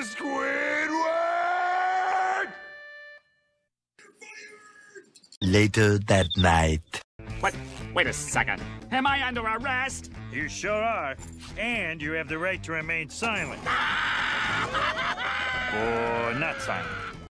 Squidward! Later that night. What? Wait a second. Am I under arrest? You sure are. And you have the right to remain silent. or not silent.